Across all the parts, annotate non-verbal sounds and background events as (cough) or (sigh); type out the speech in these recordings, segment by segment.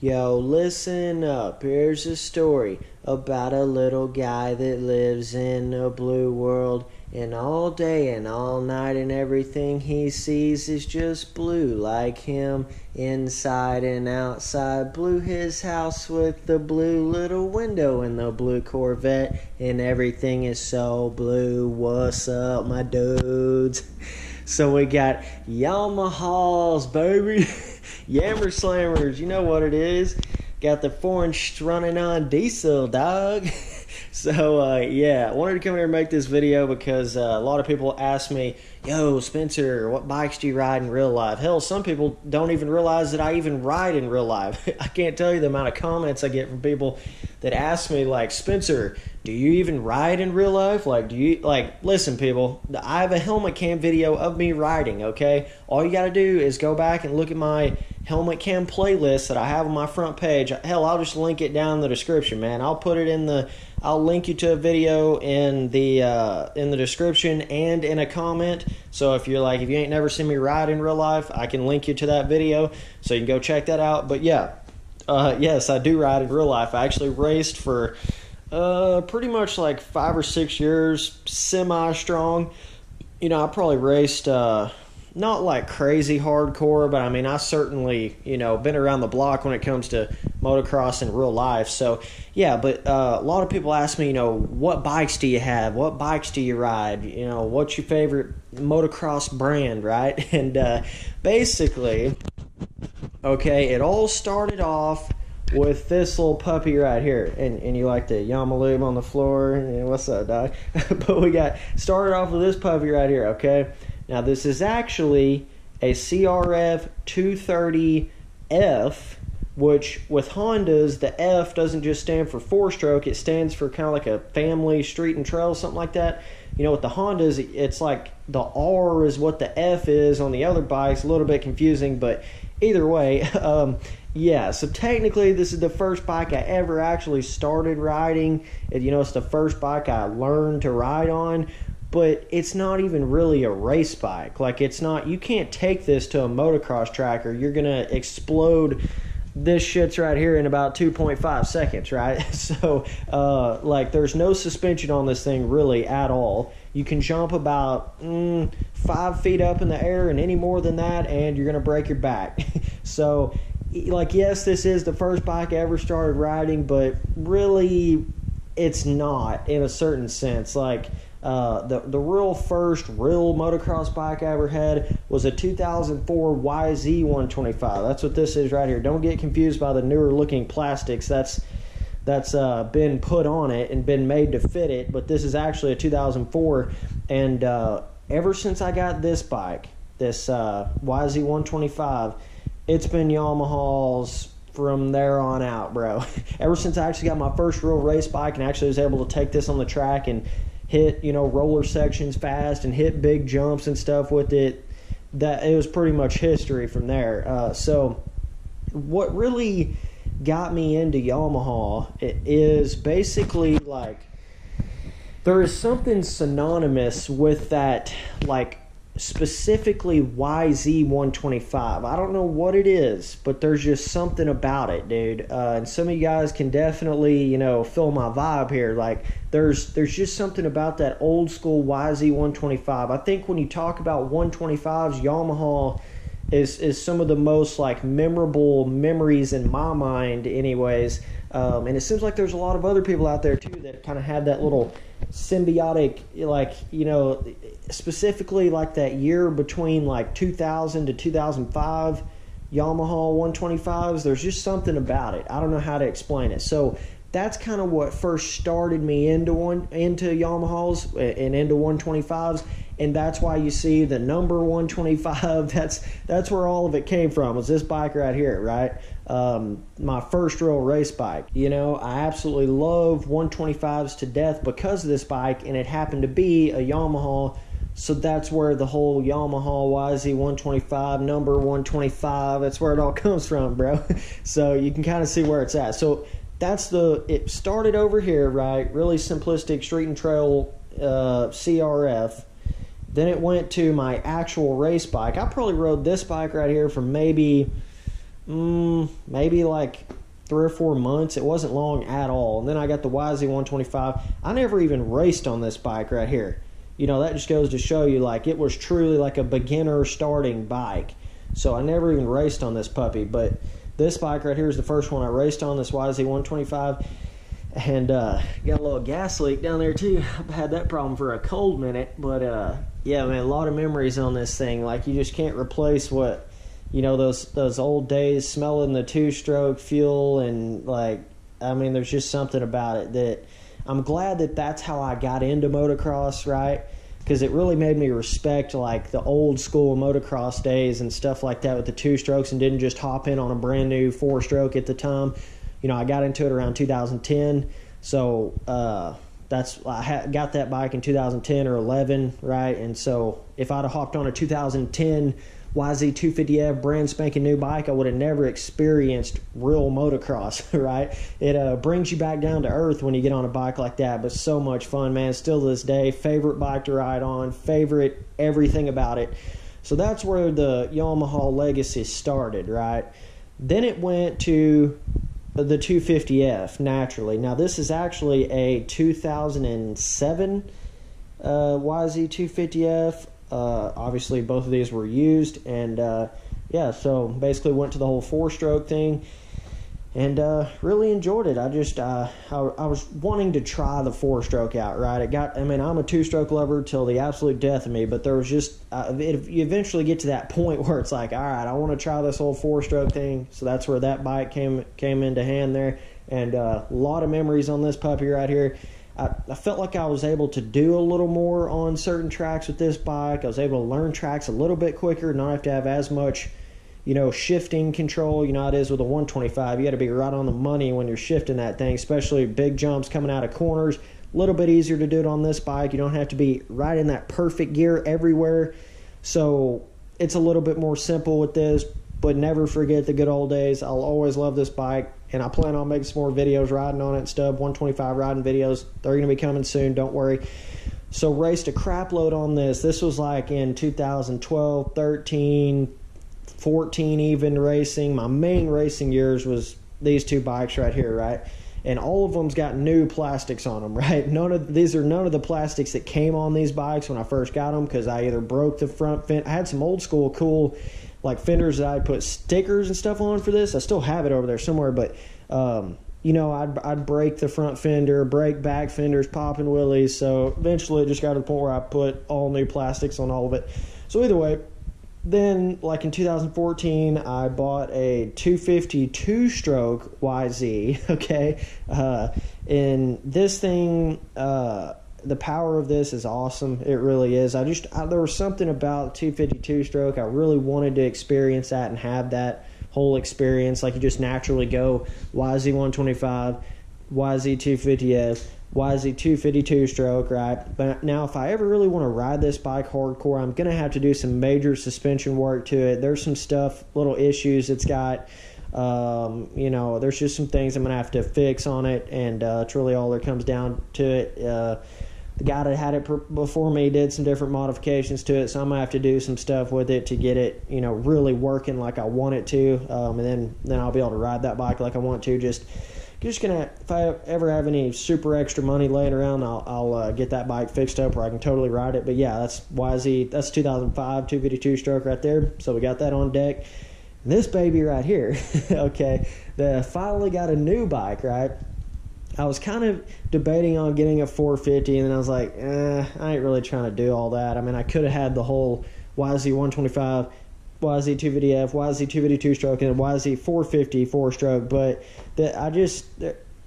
Yo, listen up. Here's a story about a little guy that lives in a blue world. And all day and all night, and everything he sees is just blue, like him, inside and outside. Blue his house with the blue little window and the blue Corvette, and everything is so blue. What's up, my dudes? (laughs) So we got Yamahas, baby. (laughs) Yammer Slammers, you know what it is. Got the inch running on diesel, dog. (laughs) so, uh, yeah, I wanted to come here and make this video because uh, a lot of people ask me, yo, Spencer, what bikes do you ride in real life? Hell, some people don't even realize that I even ride in real life. (laughs) I can't tell you the amount of comments I get from people that ask me, like, Spencer, do you even ride in real life? Like, do you, like, listen, people, I have a helmet cam video of me riding, okay? All you gotta do is go back and look at my helmet cam playlist that I have on my front page. Hell, I'll just link it down in the description, man. I'll put it in the I'll link you to a video in the uh, in the description and in a comment. So if you're like if you ain't never seen me ride in real life, I can link you to that video so you can go check that out. But yeah, uh, yes, I do ride in real life. I actually raced for uh, pretty much like five or six years, semi strong. You know, I probably raced uh, not like crazy hardcore, but I mean, I certainly, you know, been around the block when it comes to motocross in real life. So, yeah, but uh, a lot of people ask me, you know, what bikes do you have? What bikes do you ride? You know, what's your favorite motocross brand, right? (laughs) And uh, basically, okay, it all started off with this little puppy right here. And, and you like the Yamalube on the floor. And what's up, dog? (laughs) but we got started off with this puppy right here, okay? Now, this is actually a CRF 230F, which with Hondas, the F doesn't just stand for four stroke, it stands for kind of like a family street and trail, something like that. You know, with the Hondas, it's like the R is what the F is on the other bikes, a little bit confusing, but either way, (laughs) um, yeah, so technically, this is the first bike I ever actually started riding. You know, it's the first bike I learned to ride on, but it's not even really a race bike. Like it's not you can't take this to a motocross track or you're going to explode this shit's right here in about 2.5 seconds, right? (laughs) So, uh, like, there's no suspension on this thing really at all. You can jump about mm, five feet up in the air, and any more than that, and you're gonna break your back. (laughs) so, like, yes, this is the first bike I ever started riding, but really, it's not in a certain sense. Like, uh, the the real first real motocross bike I ever had was a 2004 YZ 125. That's what this is right here. Don't get confused by the newer looking plastics. That's that's uh, been put on it and been made to fit it. But this is actually a 2004. And uh, ever since I got this bike, this uh, YZ 125, it's been Yamaha's from there on out, bro. (laughs) ever since I actually got my first real race bike and actually was able to take this on the track and hit you know roller sections fast and hit big jumps and stuff with it that it was pretty much history from there uh, so what really got me into yamaha is basically like there is something synonymous with that like specifically YZ125. I don't know what it is, but there's just something about it, dude. Uh, and some of you guys can definitely, you know, feel my vibe here. Like there's there's just something about that old school YZ125. I think when you talk about 125s, Yamaha is is some of the most like memorable memories in my mind, anyways. Um, and it seems like there's a lot of other people out there too that kind of had that little symbiotic, like you know, specifically like that year between like 2000 to 2005 Yamaha 125s. There's just something about it. I don't know how to explain it. So that's kind of what first started me into one into Yamahas and into 125s and that's why you see the number 125 (laughs) that's that's where all of it came from was this bike right here right um, my first real race bike you know i absolutely love 125s to death because of this bike and it happened to be a yamaha so that's where the whole Yamaha YZ125 number 125 that's where it all (laughs) comes from, bro. (laughs) so you can kind of see where it's at. So that's the it started over here, right? Really simplistic street and trail uh, CRF. Then it went to my actual race bike. I probably rode this bike right here for maybe mm, maybe like three or four months. It wasn't long at all. And then I got the YZ125. I never even raced on this bike right here. You know, that just goes to show you like it was truly like a beginner starting bike. So I never even raced on this puppy. But this bike right here is the first one I raced on, this YZ125. And uh, got a little gas leak down there too. I've had that problem for a cold minute. But uh, yeah, man, a lot of memories on this thing. Like you just can't replace what you know those those old days smelling the two stroke fuel and like I mean there's just something about it that I'm glad that that's how I got into motocross right because it really made me respect like the old school motocross days and stuff like that with the two strokes and didn't just hop in on a brand new four stroke at the time. You know I got into it around 2010 so uh that's I had, got that bike in 2010 or 11 right? And so if I'd have hopped on a 2010 YZ250F brand spanking new bike, I would have never experienced real motocross, (laughs) right? It uh, brings you back down to earth when you get on a bike like that, but so much fun, man. Still to this day, favorite bike to ride on, favorite everything about it. So that's where the Yamaha legacy started, right? Then it went to the 250F naturally. Now, this is actually a 2007 uh, YZ250F. Uh, obviously, both of these were used, and uh, yeah, so basically went to the whole four-stroke thing, and uh, really enjoyed it. I just uh, I, I, was wanting to try the four-stroke out. Right, it got. I mean, I'm a two-stroke lover till the absolute death of me, but there was just uh, it, you eventually get to that (laughs) point where it's like, all right, I want to try this whole four-stroke thing. So that's where that bike came came into hand there, and uh, a lot of memories on this puppy right here. I, I, felt like I was able to do a little more on certain tracks with this bike. I was able to learn tracks a little bit quicker, not have to have as much, you know, shifting control. You know, it is with a 125. You got to be right on the money when you're shifting that thing, especially big jumps coming out of corners. A little bit easier to do it on this bike. You don't have to be right in that perfect gear everywhere. So it's a little bit more simple with this, but never forget the good old days. I'll always love this bike and I plan on making some more videos riding on it Stub 125 riding videos. They're going to be coming soon, don't worry. So raced a crap load on this. This was like in 2012, 13, 14 even racing. My main racing years was these two bikes right here, right? And all of them's got new plastics on them, (laughs) right? None of these are none of the plastics that came on these bikes when I first got them because I either broke the front fin. I had some old school cool like fenders that I put stickers and stuff on for this. I still have it over there somewhere, but um, you know, I'd I'd break the front fender, break back fenders, popping wheelies. So eventually, it just got to the point where I put all new plastics on all of it. So either way, then like in 2014, I bought a 252 stroke YZ. (laughs) Okay, uh, and this thing. Uh, the power of this is awesome. It really is. I just I, there was something about 252 stroke. I really wanted to experience that and have that whole experience. Like you just naturally go YZ 125, YZ 250F, YZ 252 stroke, right? But now, if I ever really want to ride this bike hardcore, I'm gonna have to do some major suspension work to it. There's some stuff, little issues it's got. Um, you know, there's just some things I'm gonna have to fix on it, and uh, it's really all that comes down to it. Uh, the guy that had it before me did some different modifications to it, so I'm gonna have to do some stuff with it to get it, you know, really working like I want it to, um, and then then I'll be able to ride that bike like I want to. Just just gonna if I ever have any super extra money laying around, I'll, I'll uh, get that bike fixed up where I can totally ride it. But yeah, that's YZ. That's 2005 252 stroke right there. So we got that on deck. This baby right here, (laughs) okay, the finally got a new bike, right? I was kind of debating on getting a 450, and then I was like, eh, I ain't really trying to do all that. I mean, I could have had the whole YZ 125, YZ 250F, YZ 252 stroke, and YZ 450 four stroke, but that I just.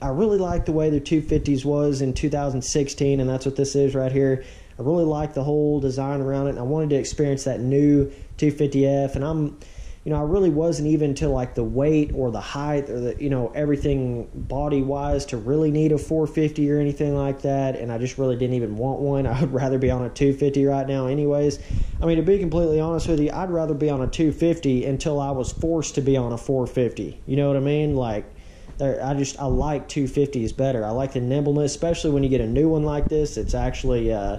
I really like the way the 250s was in 2016, and that's what this is right here. I really like the whole design around it, and I wanted to experience that new 250F, and I'm you know, I really wasn't even to like the weight or the height or the, you know, everything body wise to really need a 450 or anything like that. And I just really didn't even want one. (laughs) I would rather be on a 250 right now, anyways. I mean, to be completely honest with you, I'd rather be on a 250 until I was forced to be on a 450. You know what I mean? Like, I just I like 250s better. I like the nimbleness, especially when you get a new one like this. It's actually, uh,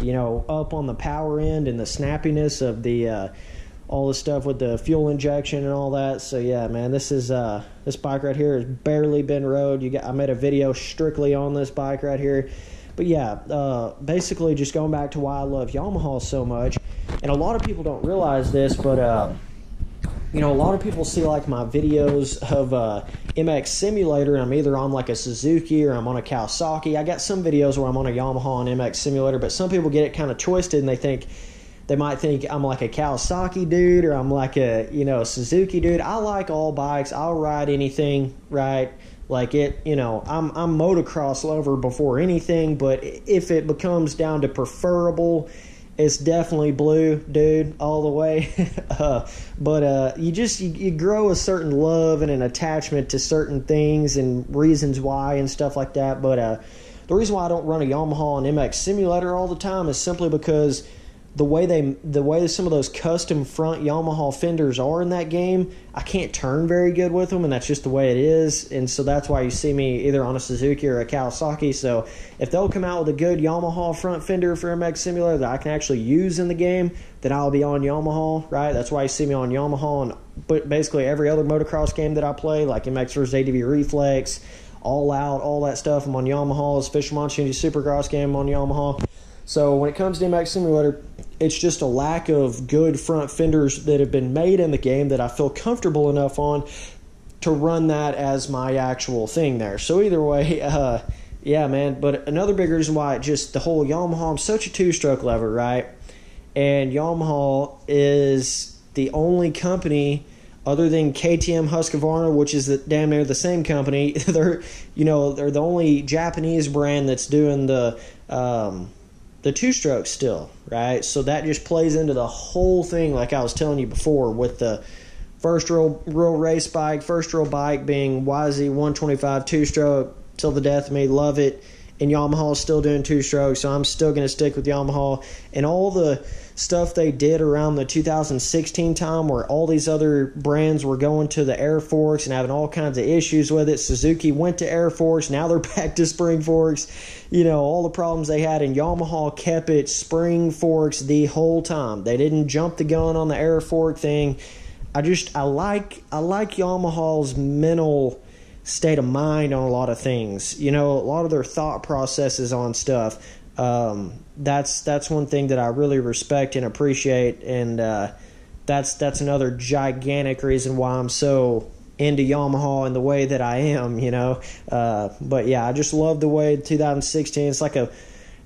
you know, up on the power end and the snappiness of the. Uh, all the stuff with the fuel injection and all that. So yeah, man, this is uh this bike right here has barely been rode. You got I made a video strictly on this bike right here. But yeah, uh, basically just going back to why I love Yamaha so much, and a lot of people don't realize this, but uh, you know, a lot of people see like my videos of uh, MX Simulator, and I'm either on like a Suzuki or I'm on a Kawasaki. I got some videos where I'm on a Yamaha and MX Simulator, but some people get it kind of twisted and they think they might think I'm like a Kawasaki dude or I'm like a you know Suzuki dude. I like all bikes. I'll ride anything, right? Like it, you know, I'm I'm motocross lover before anything, but if it becomes down to preferable, it's definitely blue, dude, all the way. (laughs) uh, but uh, you just you, you grow a certain love and an attachment to certain things and reasons why and stuff like that. But uh, the reason why I don't run a Yamaha and MX simulator all the time is simply because the way they the way some of those custom front Yamaha fenders are in that game, I can't turn very good with them, and that's just the way it is. And so that's why you see me either on a Suzuki or a Kawasaki. So if they'll come out with a good Yamaha front fender for MX Simulator that I can actually use in the game, then I'll be on Yamaha. Right? That's why you see me on Yamaha and but basically every other motocross game that I play, like MX vs ATV Reflex, All Out, all that stuff. I'm on Yamaha's Fisherman Supercross game I'm on Yamaha. So when it comes to MX Simulator it's just a lack of good front fenders that have been made in the game that I feel comfortable enough on to run that as my actual thing there. So either way, (laughs) uh, yeah, man. But another big reason why just the whole Yamaha, I'm such a two-stroke lever, right? And Yamaha is the only company other than KTM Husqvarna, which is the, damn near the same company. (laughs) they're, you know, they're the only Japanese brand that's doing the um, the two strokes still, right? So that just plays into the whole thing, like I was telling you before, with the first real real race bike, first real bike being YZ 125 two stroke till the death of me, love it. And Yamaha is still doing two strokes, so I'm still going to stick with Yamaha. And all the stuff they did around the 2016 time where all these other brands were going to the air forks and having all kinds of issues with it. Suzuki went to air forks, now they're (laughs) back to spring forks. You know, all the problems they had, and Yamaha kept it spring forks the whole time. They didn't jump the gun on the air fork thing. I just I like I like Yamaha's mental state of mind on a lot of things. You know, a lot of their thought processes on stuff um, that's that's one thing that I really respect and appreciate, and uh, that's that's another gigantic reason why I'm so into Yamaha in the way that I am, you know. Uh, but yeah, I just love the way 2016. It's like a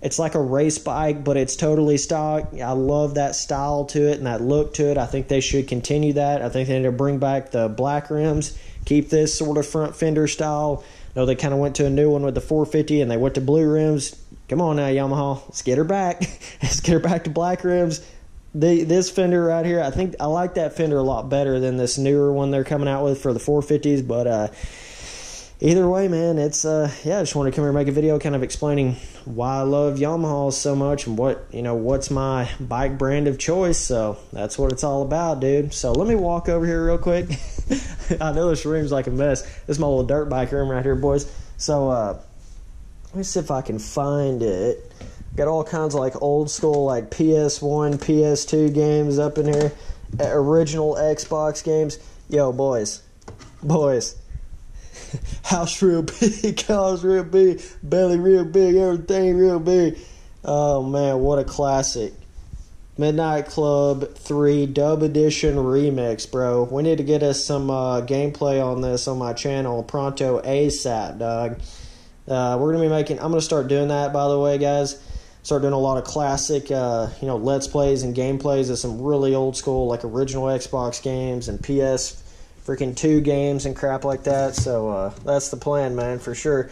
it's like a race bike, but it's totally stock. I love that style to it and that look to it. I think they should continue that. I think they need to bring back the black rims, keep this sort of front fender style. I know they kind of went to a new one with the 450 and they went to blue rims Come on now, Yamaha. Let's get her back. (laughs) Let's get her back to black rims. The, this fender right here, I think I like that fender a lot better than this newer one they're coming out with for the 450s. But uh, either way, man, it's uh, yeah. I just wanted to come here and make a video, kind of explaining why I love Yamahas so much and what you know what's my bike brand of choice. So that's what it's all about, dude. So let me walk over here real quick. (laughs) (laughs) I know this room's like a mess. This is my little dirt bike room right here, boys. So uh, let me see if I can find it. Got all kinds of like old school like PS1, PS2 games up in here, original Xbox games. Yo, boys, boys, (laughs) house real big, (laughs) house real big, belly real big, everything real big. Oh man, what a classic! Midnight Club 3 Dub Edition Remix, bro. We need to get us some uh, gameplay on this on my channel pronto ASAP, dog. Uh, we're gonna be making. I'm gonna start doing that. By the way, guys, start doing a lot of classic, uh, you know, let's plays and gameplays of some really old school, like original Xbox games and PS freaking two games and crap like that. So uh, that's the plan, man, for sure.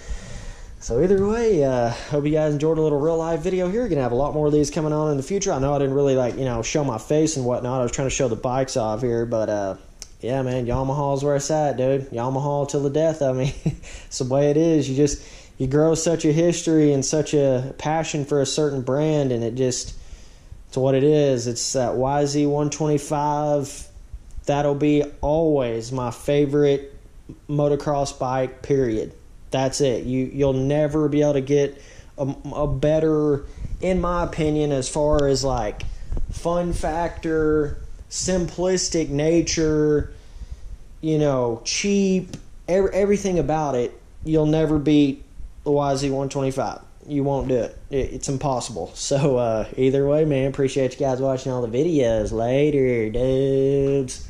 So either way, uh, hope you guys enjoyed a little real life video here. You're gonna have a lot more of these coming on in the future. I know I didn't really like you know show my face and whatnot. I was trying to show the bikes off here, but uh, yeah, man, Yamaha's where it's at, dude. Yamaha till the death. I mean, (laughs) it's the way it is. You just you grow such a history and such a passion for a certain brand, and it just it's what it is. It's that YZ 125. That'll be always my favorite motocross bike. Period. That's it. You you'll never be able to get a, a better, in my opinion, as far as like fun factor, simplistic nature, you know, cheap, every, everything about it, you'll never beat the YZ125. You won't do it. it it's impossible. (laughs) So, uh, either way, man, appreciate you guys watching all the videos. Later, dudes.